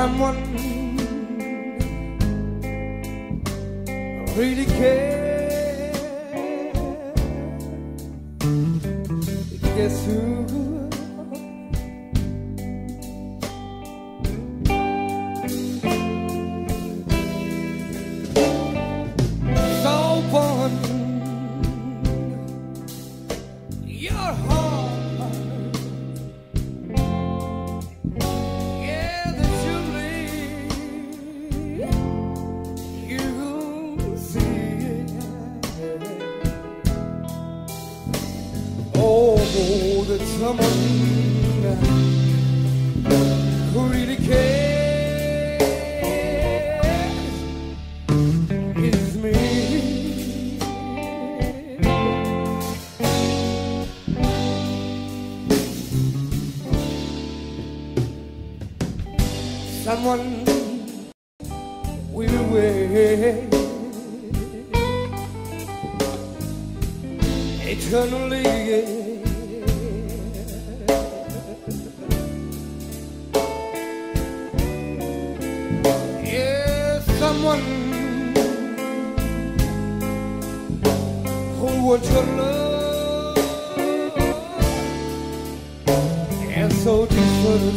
Someone really cares. Guess who? Someone your heart. Oh, that someone who really cares. Someone will wait eternally. Someone who wants your love. And so deep for the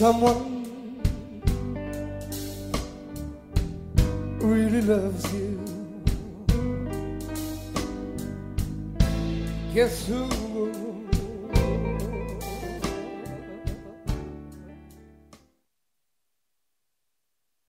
Someone really loves you. Guess who?